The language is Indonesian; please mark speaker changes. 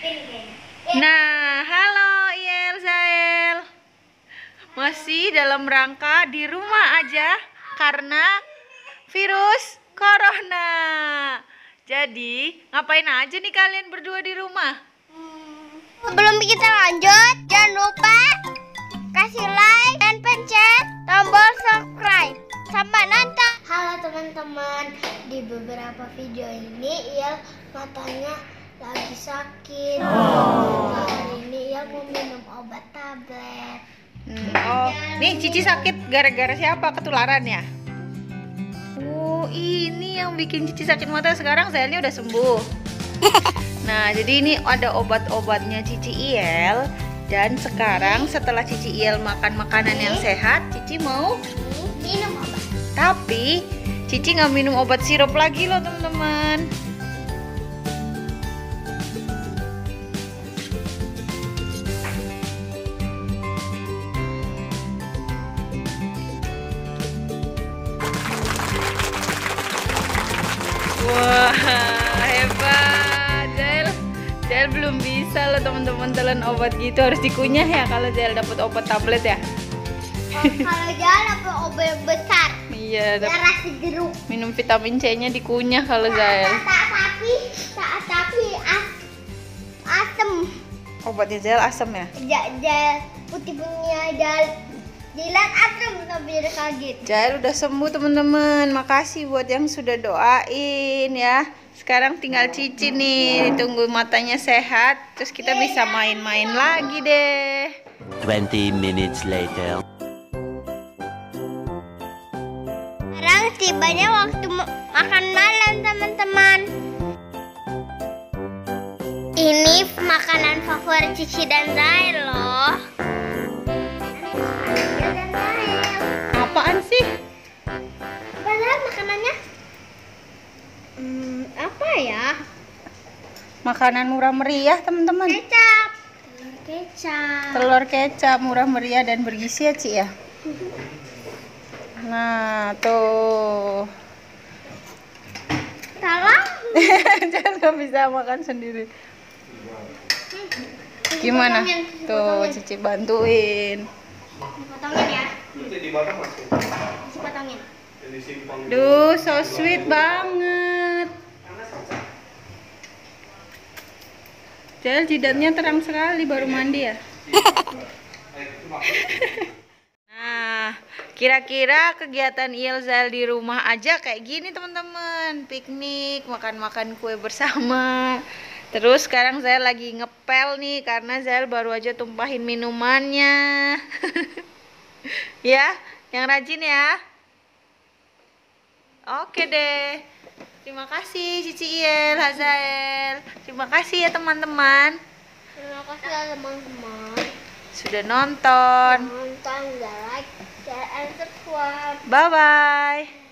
Speaker 1: Nah, halo Iel Zael. Masih dalam rangka di rumah aja karena virus corona. Jadi, ngapain aja nih kalian berdua di rumah?
Speaker 2: Sebelum kita lanjut, jangan lupa kasih like dan pencet tombol subscribe. Sampai nanti. Halo teman-teman, di beberapa video ini Iel matanya lagi sakit. Hari ini Iel mau minum obat tablet.
Speaker 1: Hmm, oh, nih Cici sakit gara-gara siapa ketularan ya? Oh, ini yang bikin Cici sakit mata sekarang Zaelnya udah sembuh. Nah, jadi ini ada obat-obatnya Cici Iel dan sekarang setelah Cici Iel makan makanan yang sehat, Cici mau
Speaker 2: Ini minum obat.
Speaker 1: tapi Cici nggak minum obat sirup lagi loh teman-teman. Wah hebat Zel Zel belum bisa loh teman-teman telan obat gitu harus dikunyah ya kalau Zel dapat obat tablet ya.
Speaker 2: Oh, kalau jalan apa obat besar?
Speaker 1: Iya, minum vitamin C-nya dikunyah kalau.
Speaker 2: Tak tapi, tak tapi as, asem.
Speaker 1: Obatnya Zael asam ya?
Speaker 2: Jajal putih punya jal. Jilat asem tapi dia kaget.
Speaker 1: Jael udah sembuh teman-teman. Makasih buat yang sudah doain ya. Sekarang tinggal Cici nih, ditunggu matanya sehat, terus kita bisa main-main lagi deh.
Speaker 3: 20 minutes later.
Speaker 2: Sekarang tibanya waktu ma- makan malam teman-teman. Ini makanan favorit Cici dan Zael loh.
Speaker 1: Makanan murah meriah teman-teman.
Speaker 2: Kecap. Telur kecap.
Speaker 1: Telur kecap murah meriah dan bergizi ya Ci ya. Nah tuh.
Speaker 2: Salah.
Speaker 1: Jangan nggak bisa makan sendiri. Gimana? Tuh. Cici bantuin.
Speaker 2: Potongin ya. Potongin.
Speaker 1: Duh, so sweet banget. Jel jidatnya terang sekali baru mandi ya. Nah, kira-kira kegiatan Ilzal di rumah aja kayak gini teman-teman. Piknik, makan-makan kue bersama. Terus sekarang saya lagi ngepel nih karena Zael baru aja tumpahin minumannya. ya, yang rajin ya. Oke deh. Terima kasih Cici Iel, Hazael. Terima kasih ya teman-teman
Speaker 2: Terima kasih ya teman-teman.
Speaker 1: sudah nonton.
Speaker 2: Nonton, like, share, and subscribe.
Speaker 1: Bye bye.